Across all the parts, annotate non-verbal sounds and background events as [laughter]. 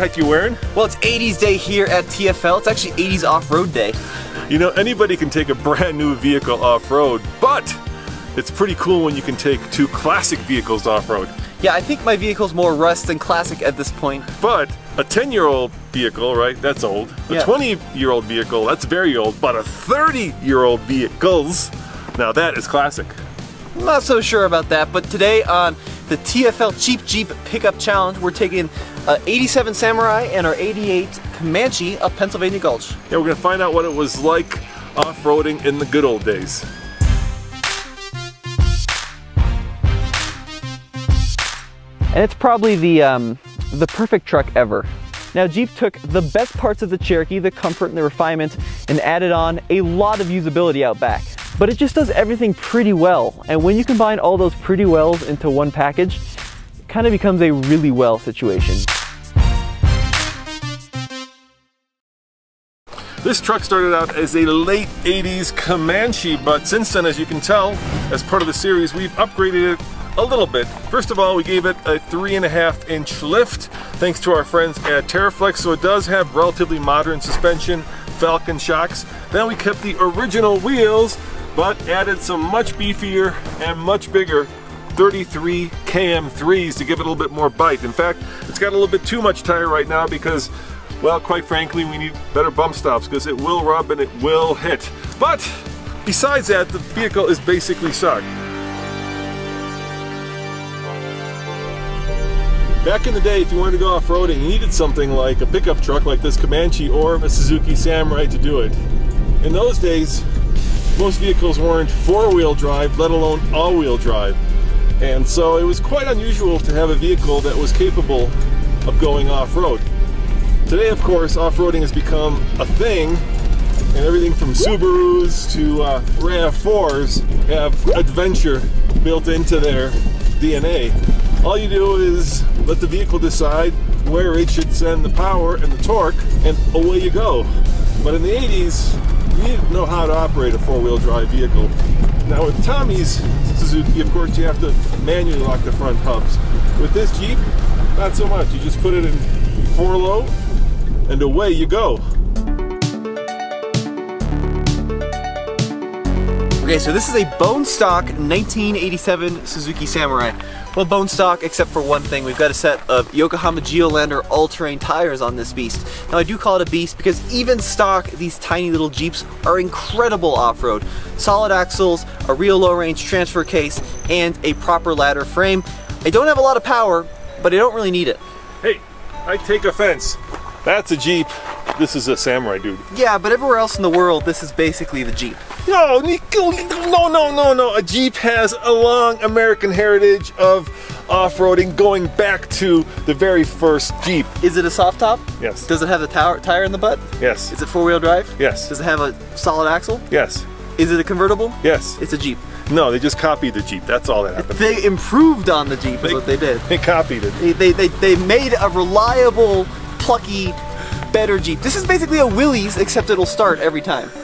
heck you wearing? Well, it's 80s day here at TFL. It's actually 80s off-road day. You know, anybody can take a brand new vehicle off-road, but it's pretty cool when you can take two classic vehicles off-road. Yeah, I think my vehicle's more rust than classic at this point. But a 10-year-old vehicle, right, that's old. A 20-year-old vehicle, that's very old. But a 30-year-old vehicles, now that is classic. I'm not so sure about that, but today on the TFL Cheap Jeep Pickup Challenge, we're taking a 87 Samurai and our 88 Comanche of Pennsylvania Gulch. Yeah, we're gonna find out what it was like off-roading in the good old days. And it's probably the, um, the perfect truck ever. Now Jeep took the best parts of the Cherokee, the comfort and the refinement, and added on a lot of usability out back. But it just does everything pretty well. And when you combine all those pretty wells into one package, it kind of becomes a really well situation. This truck started out as a late 80s Comanche, but since then, as you can tell, as part of the series, we've upgraded it a little bit. First of all, we gave it a three and a half inch lift, thanks to our friends at TeraFlex, so it does have relatively modern suspension, Falcon shocks. Then we kept the original wheels, but added some much beefier and much bigger 33 KM3s to give it a little bit more bite. In fact, it's got a little bit too much tire right now because well, quite frankly, we need better bump stops because it will rub and it will hit. But besides that, the vehicle is basically stock. Back in the day, if you wanted to go off-roading, you needed something like a pickup truck like this Comanche or a Suzuki Samurai to do it. In those days, most vehicles weren't four-wheel drive, let alone all-wheel drive. And so it was quite unusual to have a vehicle that was capable of going off-road. Today, of course, off-roading has become a thing, and everything from Subarus to uh, RAV4s have adventure built into their DNA. All you do is let the vehicle decide where it should send the power and the torque, and away you go. But in the 80s, you didn't know how to operate a four-wheel drive vehicle. Now with Tommy's Suzuki, of course, you have to manually lock the front hubs. With this Jeep, not so much. You just put it in four low, and away you go. Okay, so this is a bone stock 1987 Suzuki Samurai. Well, bone stock except for one thing. We've got a set of Yokohama Geolandar all-terrain tires on this beast. Now I do call it a beast because even stock, these tiny little Jeeps are incredible off-road. Solid axles, a real low-range transfer case, and a proper ladder frame. I don't have a lot of power, but I don't really need it. Hey, I take offense. That's a Jeep. This is a Samurai, dude. Yeah, but everywhere else in the world, this is basically the Jeep. No, Nico, no, no, no, no. A Jeep has a long American heritage of off-roading going back to the very first Jeep. Is it a soft top? Yes. Does it have the tower, tire in the butt? Yes. Is it four-wheel drive? Yes. Does it have a solid axle? Yes. Is it a convertible? Yes. It's a Jeep. No, they just copied the Jeep. That's all that happened. They improved on the Jeep is what they did. They copied it. They, they, they, they made a reliable, plucky, better Jeep. This is basically a Willys, except it'll start every time. [laughs]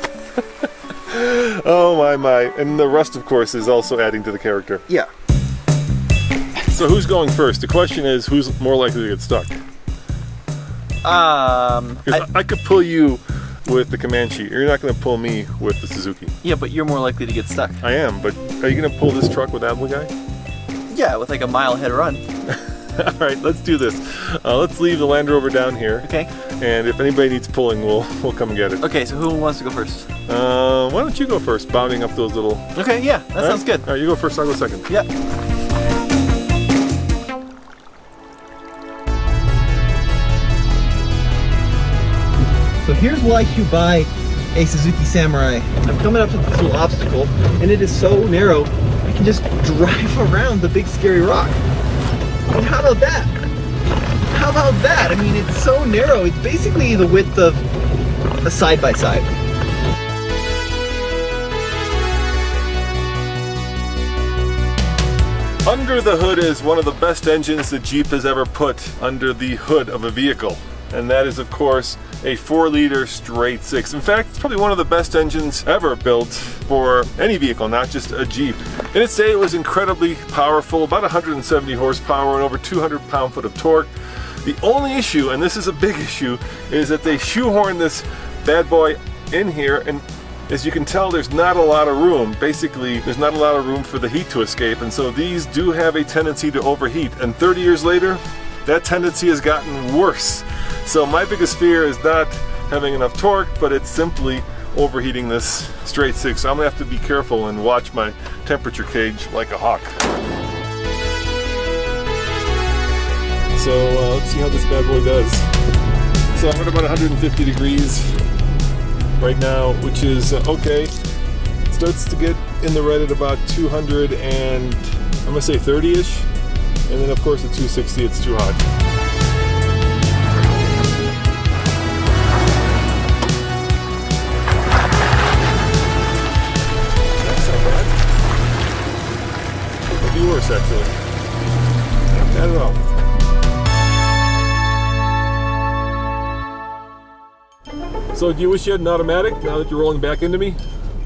Oh my my. And the rust, of course, is also adding to the character. Yeah. So who's going first? The question is, who's more likely to get stuck? Um, I- I, could pull you with the Comanche. You're not going to pull me with the Suzuki. yeah, but you're more likely to get stuck. I am, but are you going to pull this truck with little guy? Yeah, with like a mile head run. [laughs] [laughs] All right, let's do this. Uh, let's leave the Land Rover down here, Okay. and if anybody needs pulling, we'll [laughs] we'll come get it. Okay, so who wants to go first? Uh, why don't you go first, bounding up those little? Okay, yeah, that All sounds right? good. All right, you go first. I'll go second. Yeah. So here's why you buy a Suzuki Samurai. I'm coming up to this little obstacle, and it is so narrow, I can just [laughs] drive around the big scary rock. And how about that? How about that? I mean, it's so narrow. It's basically the width of a side-by-side. Under the hood is one of the best engines the Jeep has ever put under the hood of a vehicle. and that is of course a 4 liter straight 6. In fact, it's probably one of the best engines ever built for any vehicle, not just a Jeep. In its day it was incredibly powerful, about 170 horsepower and over 200 pound-foot of torque. The only issue, and this is a big issue, is that they shoehorn this bad boy in here and as you can tell there's not a lot of room basically there's not a lot of room for the heat to escape and so these do have a tendency to overheat and 30 years later that tendency has gotten worse so my biggest fear is not having enough torque but it's simply overheating this straight six so I'm gonna have to be careful and watch my temperature cage like a hawk so uh, let's see how this bad boy does so I'm at about 150 degrees right now, which is uh, okay. It starts to get in the red at about 200 and I'm gonna say 30-ish. And then of course at 260 it's too hot. Bad. Could be worse actually. Not at all. So do you wish you had an automatic now that you're rolling back into me?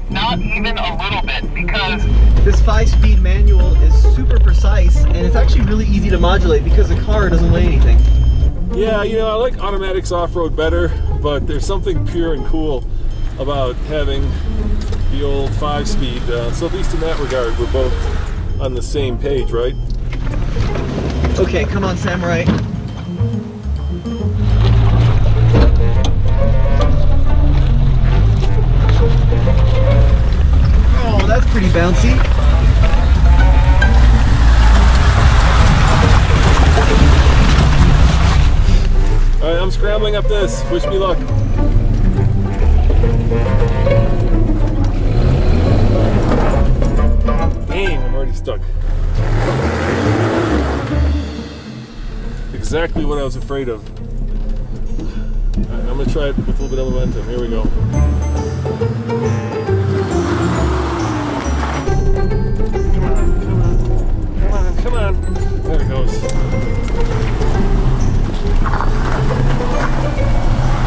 Not even a little bit because This five-speed manual is super precise and it's actually really easy to modulate because the car doesn't weigh anything. Yeah, you know, I like automatics off-road better, but there's something pure and cool about having the old five-speed. Uh, so at least in that regard, we're both on the same page, right? Okay, come on, Samurai. Oh, that's pretty bouncy. All right, I'm scrambling up this. Wish me luck. Already stuck. Exactly what I was afraid of. I'm gonna try it with a little bit of momentum. Here we go. Come on, come on. There it goes.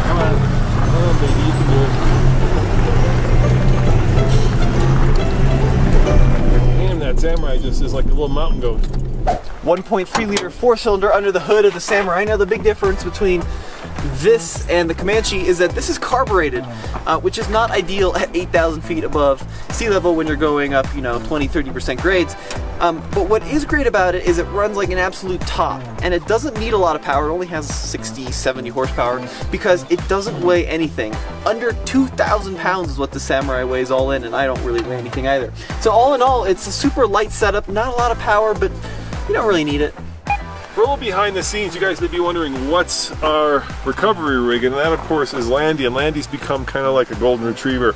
Come on. Come on, baby, you can do it. Damn, that samurai just is like a little mountain goat. 1.3 liter four cylinder under the hood of the Samurai. Now the big difference between this and the Comanche is that this is carbureted, uh, which is not ideal at 8,000 feet above sea level when you're going up, you know, 20, 30% grades. Um, but what is great about it is it runs like an absolute top and it doesn't need a lot of power. It only has 60, 70 horsepower because it doesn't weigh anything. Under 2,000 pounds is what the Samurai weighs all in and I don't really weigh anything either. So all in all, it's a super light setup, not a lot of power, but you don't really need it. For a little behind the scenes, you guys may be wondering what's our recovery rig, and that of course is Landy, and Landy's become kind of like a golden retriever.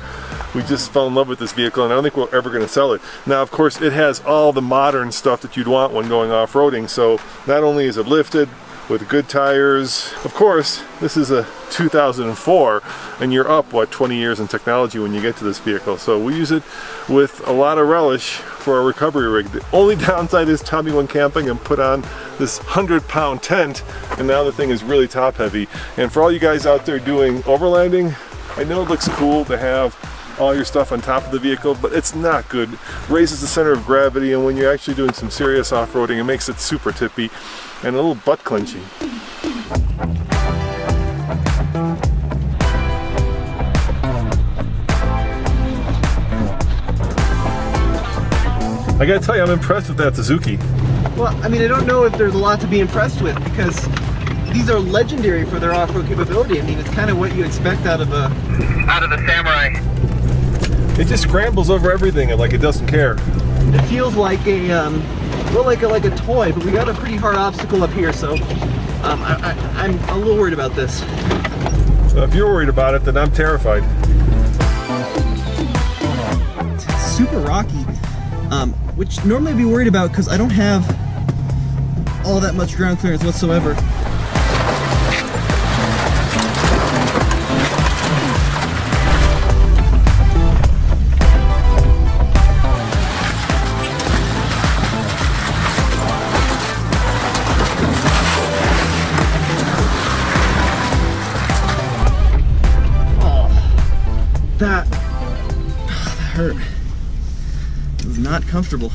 We just fell in love with this vehicle, and I don't think we're ever going to sell it. Now, of course, it has all the modern stuff that you'd want when going off-roading, so not only is it lifted, with good tires. Of course, this is a 2004 and you're up, what, 20 years in technology when you get to this vehicle. So we use it with a lot of relish for our recovery rig. The only downside is Tommy went camping and put on this 100 pound tent and now the thing is really top heavy. And for all you guys out there doing overlanding, I know it looks cool to have all your stuff on top of the vehicle, but it's not good. Raises the center of gravity, and when you're actually doing some serious off-roading, it makes it super tippy and a little butt clenchy. I gotta tell you, I'm impressed with that Suzuki. Well, I mean, I don't know if there's a lot to be impressed with because these are legendary for their off-road capability. I mean, it's kind of what you expect out of a. out of the Samurai. It just scrambles over everything like it doesn't care. It feels like a, um, well, like a like a toy. But we got a pretty hard obstacle up here, so um, I, I, I'm a little worried about this. So if you're worried about it, then I'm terrified. It's super rocky, um, which normally I'd be worried about because I don't have all that much ground clearance whatsoever. Ah, that, oh, that hurt. Not comfortable.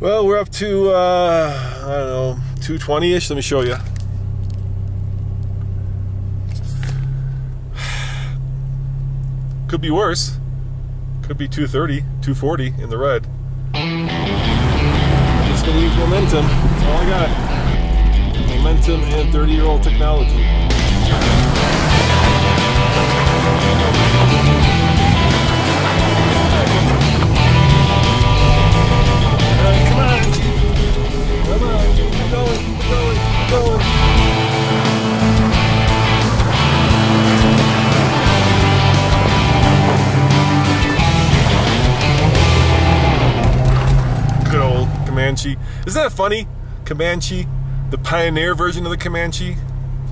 Well, we're up to, uh, I don't know, 220-ish. Let me show you. [sighs] Could be worse. Could be 230, 240 in the red. Just gonna use momentum. That's all I got. Momentum and 30-year-old technology. Good old Comanche. Isn't that funny? Comanche, the pioneer version of the Comanche.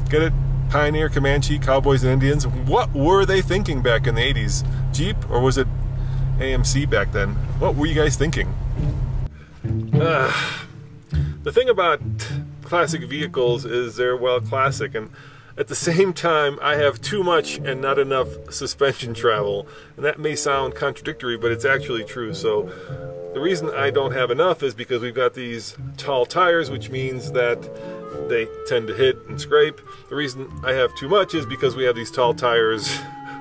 Get it? Pioneer Comanche, Cowboys and Indians. What were they thinking back in the 80s? Jeep or was it AMC back then? What were you guys thinking? Ah, the thing about classic vehicles is they're well classic and at the same time I have too much and not enough suspension travel and that may sound contradictory but it's actually true. So the reason I don't have enough is because we've got these tall tires which means that they tend to hit and scrape. The reason I have too much is because we have these tall tires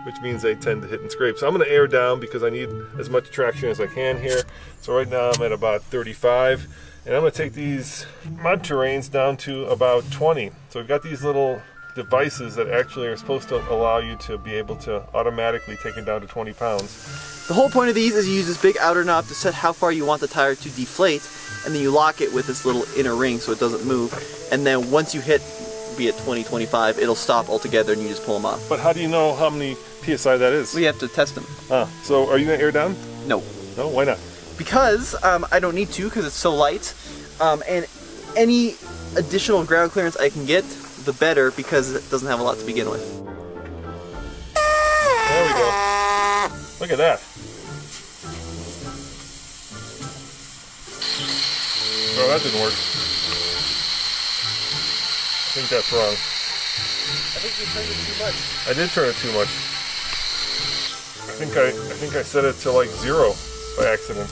which means they tend to hit and scrape. So I'm going to air down because I need as much traction as I can here. So right now I'm at about 35 and I'm going to take these mud terrains down to about 20. So we've got these little devices that actually are supposed to allow you to be able to automatically take it down to 20 pounds. The whole point of these is you use this big outer knob to set how far you want the tire to deflate, and then you lock it with this little inner ring so it doesn't move. And then once you hit, be at 20, 25, it'll stop altogether and you just pull them off. But how do you know how many PSI that is? We have to test them. Ah, so are you going to air down? No. No, why not? Because um, I don't need to because it's so light. Um, and any additional ground clearance I can get, the better because it doesn't have a lot to begin with. There we go. Look at that. Oh, that didn't work. I think that's wrong. I think you turned it too much. I did turn it too much. I think I, I think I set it to like zero by accident.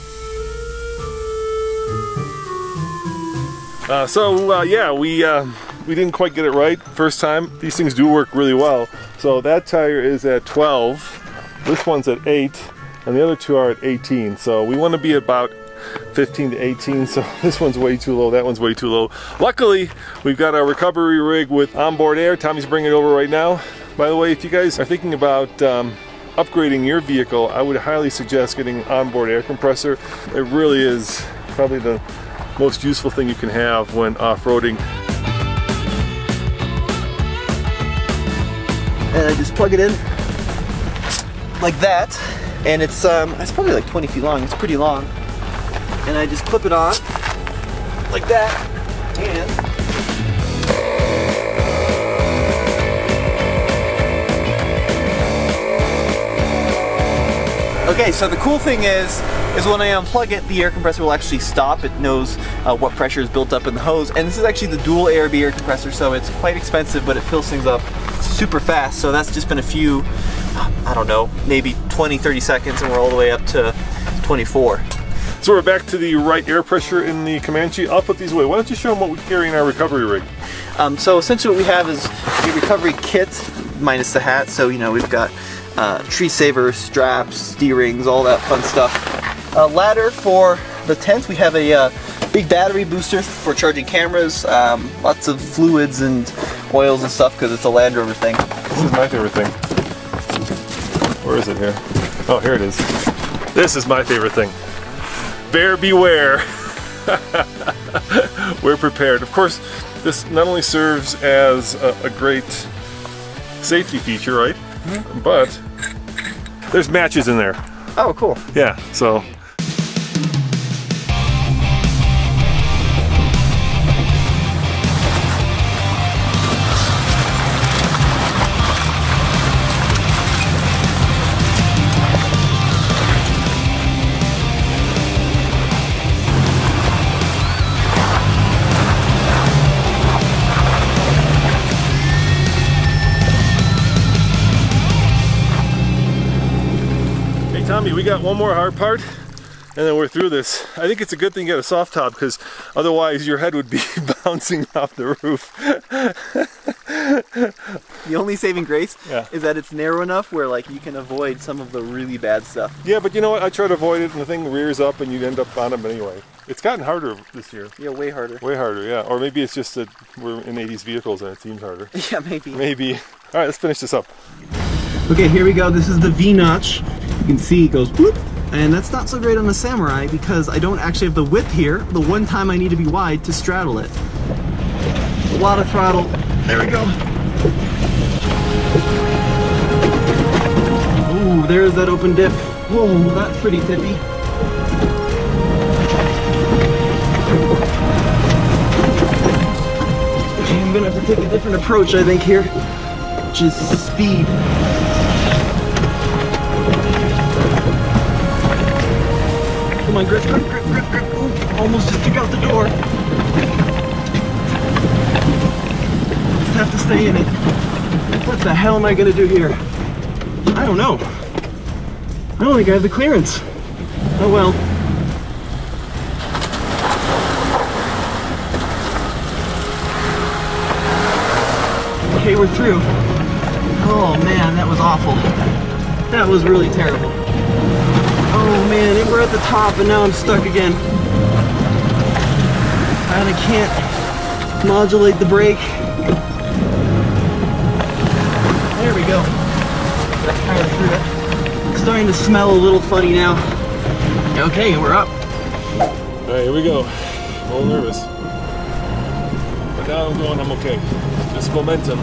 Uh, so uh, yeah, we uh, we didn't quite get it right first time. These things do work really well. So that tire is at 12. This one's at 8, and the other two are at 18. So we want to be about 15 to 18. So [laughs] this one's way too low. That one's way too low. Luckily, we've got our recovery rig with onboard air. Tommy's bringing it over right now. By the way, if you guys are thinking about um, upgrading your vehicle, I would highly suggest getting onboard air compressor. It really is probably the most useful thing you can have when off-roading. And I just plug it in like that. And it's um, it's probably like 20 feet long. It's pretty long. And I just clip it on like that. And Okay, so the cool thing is, is when I unplug it, the air compressor will actually stop. It knows uh, what pressure is built up in the hose. And this is actually the dual ARB air compressor, so it's quite expensive, but it fills things up super fast. So that's just been a few, I don't know, maybe 20, 30 seconds, and we're all the way up to 24. So we're back to the right air pressure in the Comanche. I'll put these away. Why don't you show them what we carry in our recovery rig? Um, so essentially what we have is a recovery kit minus the hat. So, you know, we've got uh, tree savers, straps, D-rings, all that fun stuff. A ladder for the tent. We have a uh, big battery booster for charging cameras. Um, lots of fluids and oils and stuff because it's a Land Rover thing. This is my favorite thing. Where is it here? Oh, here it is. This is my favorite thing. Bear beware. [laughs] We're prepared. Of course, this not only serves as a, a great safety feature, right? Hmm? But there's matches in there. Oh, cool. Yeah, so we got one more hard part and then we're through this. I think it's a good thing you got a soft top because otherwise your head would be [laughs] bouncing off the roof. [laughs] The only saving grace Yeah. is that it's narrow enough where like you can avoid some of the really bad stuff. yeah, but you know what? I try to avoid it and the thing rears up and you end up on them anyway. It's gotten harder this year. Yeah, way harder. Way harder, yeah. Or maybe it's just that we're in 80s vehicles and it seems harder. [laughs] Yeah, maybe. Maybe. All right, let's finish this up. Okay, here we go. This is the V notch. You can see it goes whoop. And that's not so great on the Samurai because I don't actually have the width here, the one time I need to be wide to straddle it. A lot of throttle. There we go. Ooh, there's that open diff. Whoa, that's pretty tippy. I'm gonna have to take a different approach, I think, here, which is speed. On, grip, grip, grip, grip, grip. Ooh, almost just took out the door. Just have to stay in it. What the hell am I gonna do here? I don't know. I don't think I have the clearance. Oh well. Okay, we're through. Oh man, that was awful. That was really terrible. Man, and we're at the top and now I'm stuck again. And I can't modulate the brake. There we go. It's starting to smell a little funny now. Okay, we're up. All right, here we go. A little nervous. But now I'm going, I'm okay. Just momentum.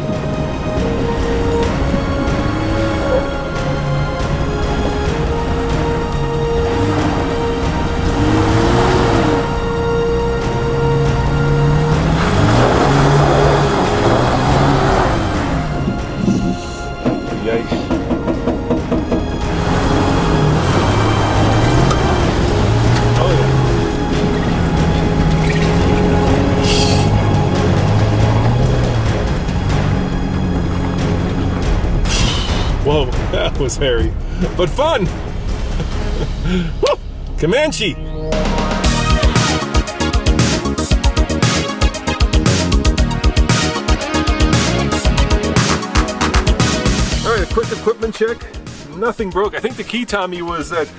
But fun. Comanche. All right, a quick equipment check. Nothing broke. I think the key, Tommy, was that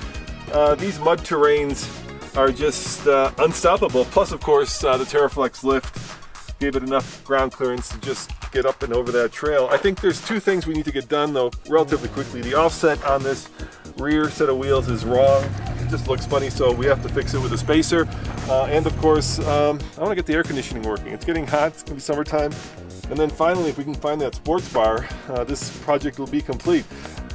uh, these mud terrains are just uh, unstoppable. Plus, of course, uh, the TeraFlex lift gave it enough ground clearance to just get up and over that trail. I think there's two things we need to get done though relatively quickly. The offset on this rear set of wheels is wrong. It just looks funny, so we have to fix it with a spacer. Uh, and of course, um, I want to get the air conditioning working. It's getting hot, it's gonna be summertime. And then finally, if we can find that sports bar, uh, this project will be complete.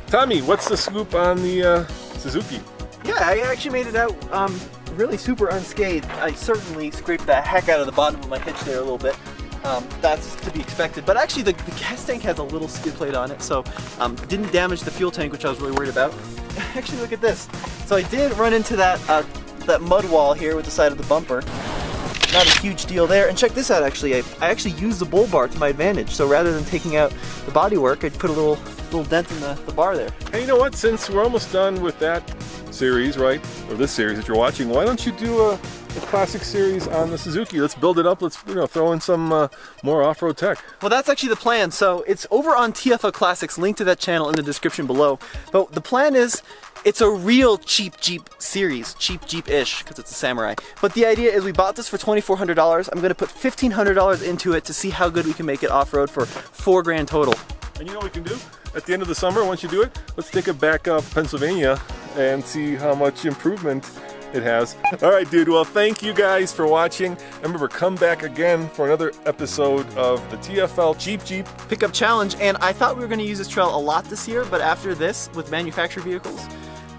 Tommy, what's the scoop on the uh, Suzuki? Yeah, I actually made it out um, really super unscathed. I certainly scraped the heck out of the bottom of my hitch there a little bit. Um, that's to be expected. But actually, the, the gas tank has a little skid plate on it, so um, didn't damage the fuel tank, which I was really worried about. [laughs] Actually, look at this. So I did run into that uh, that mud wall here with the side of the bumper. Not a huge deal there. And check this out, actually. I, I actually used the bull bar to my advantage. So rather than taking out the bodywork, I put a little little dent in the, the bar there. Hey, you know what? Since we're almost done with that series, right, or this series that you're watching, why don't you do a, a classic series on the Suzuki? Let's build it up. Let's you know throw in some uh, more off-road tech. Well, that's actually the plan. So it's over on TFL Classics, link to that channel in the description below. But the plan is, it's a real cheap Jeep series, cheap Jeep-ish, because it's a Samurai. But the idea is we bought this for $2,400. I'm gonna put $1,500 into it to see how good we can make it off-road for four grand total. And you know what we can do? At the end of the summer, once you do it, let's take it back up Pennsylvania and see how much improvement it has. All right, dude. Well, thank you guys for watching. And remember, come back again for another episode of the TFL Jeep Jeep. Pickup challenge, and I thought we were gonna use this trail a lot this year, but after this, with manufactured vehicles, [sniffs]